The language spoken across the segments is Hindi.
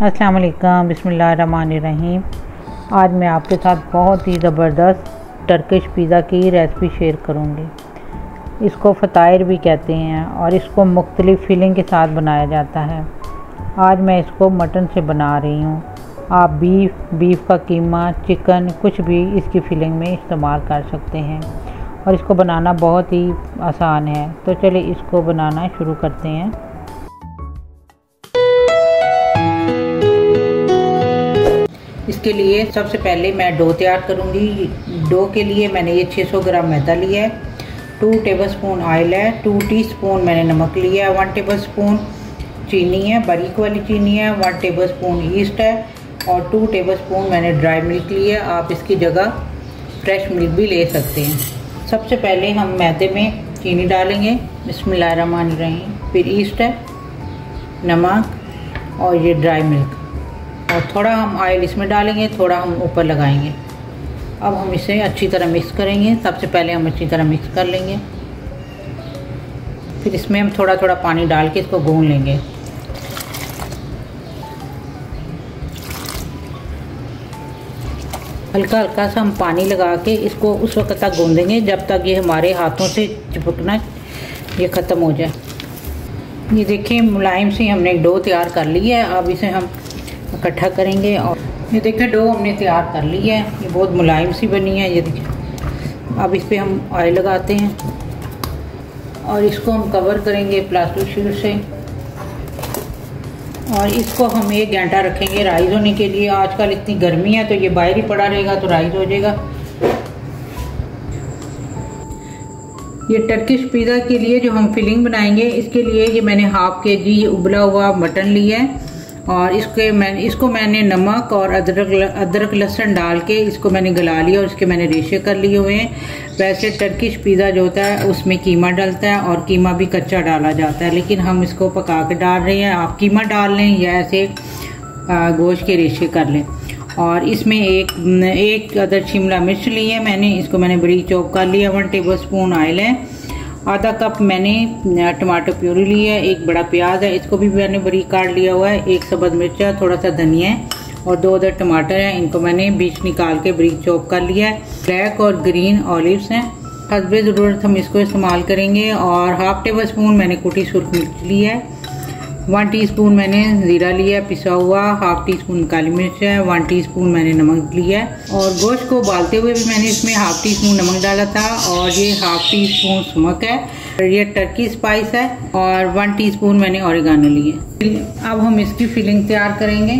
अस्सलाम वालेकुम बिस्मिल्लाहिर्रहमानिर्रहीम। आज मैं आपके साथ बहुत ही ज़बरदस्त टर्किश पिज़्ज़ा की रेसिपी शेयर करूँगी। इसको फ़तायर भी कहते हैं और इसको मुख्तलिफ़ फिलिंग के साथ बनाया जाता है। आज मैं इसको मटन से बना रही हूँ। आप बीफ बीफ का कीमा चिकन कुछ भी इसकी फिलिंग में इस्तेमाल कर सकते हैं। और इसको बनाना बहुत ही आसान है। तो चलिए इसको बनाना शुरू करते हैं। इसके लिए सबसे पहले मैं डो तैयार करूँगी। डो के लिए मैंने ये 600 ग्राम मैदा लिया है। टू टेबलस्पून ऑयल है। टू टीस्पून मैंने नमक लिया है। वन टेबलस्पून चीनी है। बारीक वाली चीनी है। वन टेबलस्पून ईस्ट है। और टू टेबलस्पून मैंने ड्राई मिल्क लिया है। आप इसकी जगह फ्रेश मिल्क भी ले सकते हैं। सबसे पहले हम मैदे में चीनी डालेंगे। रही फिर ईस्ट है, नमक और ये ड्राई मिल्क। और थोड़ा हम ऑयल इसमें डालेंगे, थोड़ा हम ऊपर लगाएँगे। अब हम इसे अच्छी तरह मिक्स करेंगे। सबसे पहले हम अच्छी तरह मिक्स कर लेंगे। फिर इसमें हम थोड़ा थोड़ा पानी डाल के इसको गून लेंगे। हल्का हल्का सा हम पानी लगा के इसको उस वक्त तक गूंदेंगे जब तक ये हमारे हाथों से चिपकना, ये ख़त्म हो जाए। ये देखिए, मुलायम से हमने डो तैयार कर लिया है। अब इसे हम इकट्ठा करेंगे और ये देखिए, डो हमने तैयार कर ली है। ये बहुत मुलायम सी बनी है, ये देखिए। अब इस पर हम ऑयल लगाते हैं और इसको हम कवर करेंगे प्लास्टिक शीट से। और इसको हम एक घंटा रखेंगे राइज़ होने के लिए। आजकल इतनी गर्मी है तो ये बाहर ही पड़ा रहेगा तो राइज़ हो जाएगा। ये टर्किश पिज़्ज़ा के लिए जो हम फिलिंग बनाएँगे, इसके लिए ये मैंने हाफ़ के जी उबला हुआ मटन लिया है। और इसके मैं इसको मैंने नमक और अदरक अदरक लहसन डाल के इसको मैंने गला लिया और इसके मैंने रेशे कर लिए हुए हैं। वैसे टर्किश पिज़्ज़ा जो होता है, उसमें कीमा डलता है और कीमा भी कच्चा डाला जाता है, लेकिन हम इसको पका के डाल रहे हैं। आप कीमा डाल लें या ऐसे गोश्त के रेशे कर लें। और इसमें एक एक अदर शिमला मिर्च ली है मैंने, इसको मैंने बड़ी चॉप कर लिया वन टेबल स्पून ऑयल है। आधा कप मैंने टमाटर प्यूरी ली है, एक बड़ा प्याज है, इसको भी मैंने बरी काट लिया हुआ है, एक सबज मिर्च है, थोड़ा सा धनिया है और दो अदर टमाटर हैं, इनको मैंने बीच निकाल के बरीक चॉप कर लिया है। ब्लैक और ग्रीन ऑलिव्स हैं। हसब ज़रूरत हम इसको इस्तेमाल करेंगे और हाफ़ टेबल स्पून मैंने कुटी सुरख मिर्च ली है। वन टीस्पून मैंने ज़ीरा लिया, पिसा हुआ हाफ़ टी स्पून काली मिर्च है वन टीस्पून मैंने नमक लिया है। और गोश्त को उबालते हुए भी मैंने इसमें हाफ़ टी स्पून नमक डाला था और ये हाफ़ टी स्पून सुमक है ये टर्की स्पाइस है और वन टीस्पून मैंने औरगानो लिए। अब हम इसकी फिलिंग तैयार करेंगे।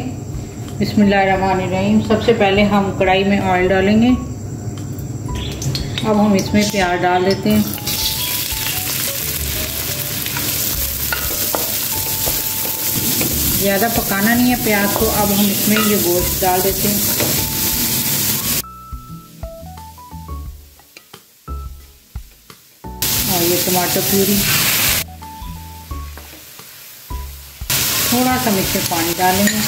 बिस्मिल्लाहिर्रहमानिर्रहीम। सबसे पहले हम कढ़ाई में ऑयल डालेंगे। अब हम इसमें प्याज डाल देते हैं। ज़्यादा पकाना नहीं है प्याज को। अब हम इसमें ये गोश्त डाल देते हैं। और ये टमाटर प्यूरी थोड़ा सा मिर्च पानी डालेंगे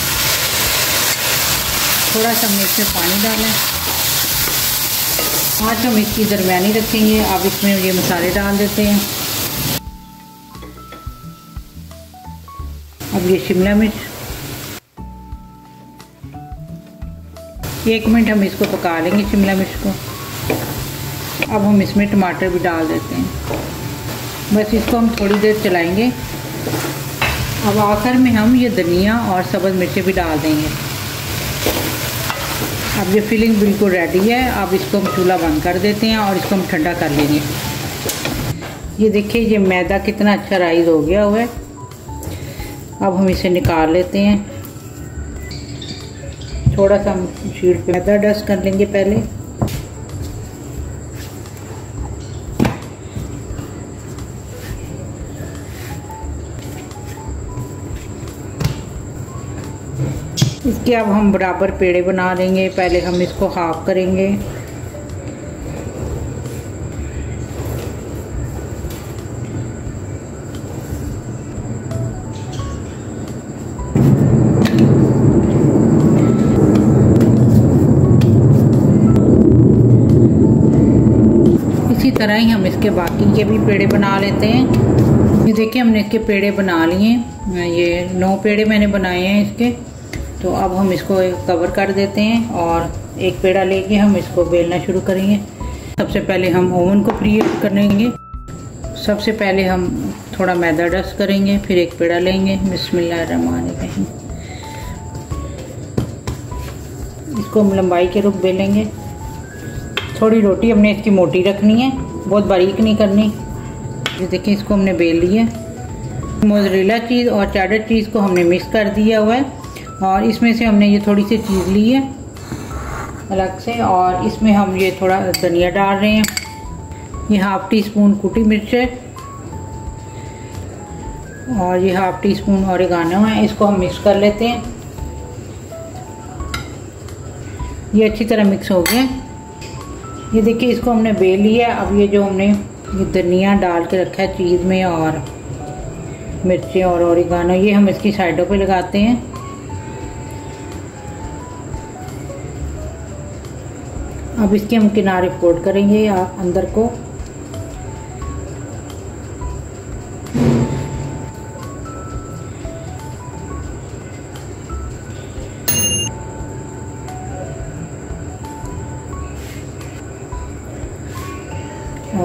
थोड़ा सा मिर्च पानी डालें आज हम इसकी दरमियानी रखेंगे। अब इसमें ये मसाले डाल देते हैं। अब ये शिमला मिर्च। एक मिनट हम इसको पका लेंगे शिमला मिर्च को। अब हम इसमें टमाटर भी डाल देते हैं। बस इसको हम थोड़ी देर चलाएँगे। अब आखिर में हम ये धनिया और सब्ज़ मिर्चें भी डाल देंगे। अब ये फिलिंग बिल्कुल रेडी है। अब इसको हम चूल्हा बंद कर देते हैं और इसको हम ठंडा कर लेंगे। ये देखिए, ये मैदा कितना अच्छा राइज हो गया हुआ है। अब हम इसे निकाल लेते हैं। थोड़ा सा हम शीट पे मैदा डस्ट कर लेंगे पहले। इसके अब हम बराबर पेड़े बना लेंगे पहले हम इसको हाफ़ करेंगे। तरह ही हम इसके बाकी के भी पेड़े बना लेते हैं। ये देखिए, हमने इसके पेड़े बना लिए ये नौ पेड़े मैंने बनाए हैं इसके। तो अब हम इसको कवर कर देते हैं और एक पेड़ा लेके हम इसको बेलना शुरू करेंगे। सबसे पहले हम ओवन को फ्री करेंगे। सबसे पहले हम थोड़ा मैदा डस्ट करेंगे, फिर एक पेड़ा लेंगे। बिस्मिल्लाहिर्रहमानिर्रहीम इसको हम लंबाई के रूप बेलेंगे। थोड़ी रोटी हमने इसकी मोटी रखनी है। बहुत बारीक नहीं करनी। ये देखिए, इसको हमने बेल लिया मोजरेला चीज़ और चाडर चीज़ को हमने मिक्स कर दिया हुआ है। और इसमें से हमने ये थोड़ी सी चीज़ ली है, अलग से। और इसमें हम ये थोड़ा धनिया डाल रहे हैं। ये हाफ़ टी स्पून कुटी मिर्च है। और ये हाफ़ टी स्पून औरगानो है, इसको हम मिक्स कर लेते हैं। ये अच्छी तरह मिक्स हो गया ये देखिए, इसको हमने बेल लिया अब ये जो हमने ये धनिया डाल के रखा है चीज़ में और मिर्ची और औरगानो ये हम इसकी साइडों पे लगाते हैं। अब इसके हम किनारे फोल्ड करेंगे या अंदर को।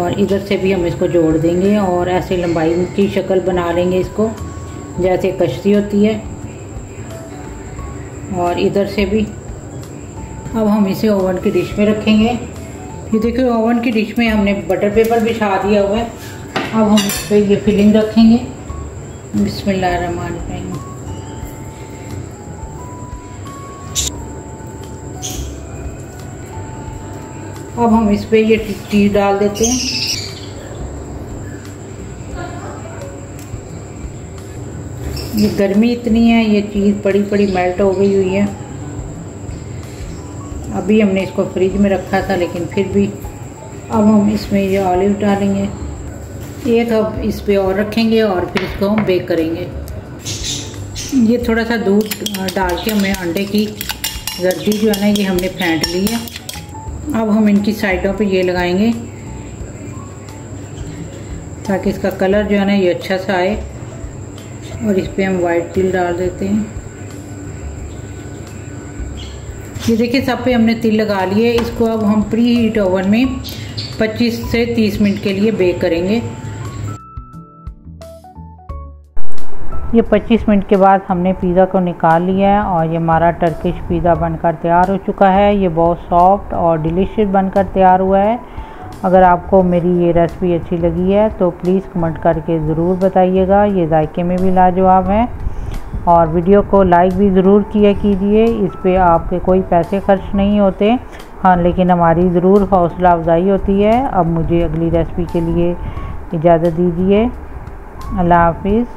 और इधर से भी हम इसको जोड़ देंगे और ऐसे लंबाई की शक्ल बना लेंगे इसको, जैसे कश्ती होती है। और इधर से भी अब हम इसे ओवन की डिश में रखेंगे। ये देखिए, ओवन की डिश में हमने बटर पेपर बिछा दिया हुआ है। अब हम इस पर ये फिलिंग रखेंगे। बिस्मिल्लाहिर्रहमानिर्रहीम अब हम इस पर ये चीज़ डाल देते हैं। ये गर्मी इतनी है, ये चीज़ बड़ी बड़ी मेल्ट हो गई हुई है। अभी हमने इसको फ्रिज में रखा था, लेकिन फिर भी अब हम इसमें ये ऑलिव डालेंगे। एक अब इस पर और रखेंगे और फिर इसको हम बेक करेंगे। ये थोड़ा सा दूध डाल के हमें अंडे की गर्दी जो है ना, ये हमने फेंट ली है। अब हम इनकी साइडों पे ये लगाएँगे ताकि इसका कलर जो है ना ये अच्छा सा आए और इस पर हम वाइट तिल डाल देते हैं। ये देखिए, सब पे हमने तिल लगा लिए। इसको अब हम प्री हीट ओवन में 25 से 30 मिनट के लिए बेक करेंगे। ये 25 मिनट के बाद हमने पिज़्ज़ा को निकाल लिया है और ये हमारा टर्किश पिज़्ज़ा बनकर तैयार हो चुका है। ये बहुत सॉफ्ट और डिलीशियस बनकर तैयार हुआ है। अगर आपको मेरी ये रेसिपी अच्छी लगी है तो प्लीज़ कमेंट करके ज़रूर बताइएगा। ये जायके में भी लाजवाब है। और वीडियो को लाइक भी ज़रूर किया कीजिए। इस पर आपके कोई पैसे खर्च नहीं होते। हाँ लेकिन हमारी ज़रूर हौसला अफजाई होती है। अब मुझे अगली रेसिपी के लिए इजाज़त दीजिए। अल्लाह हाफिज़।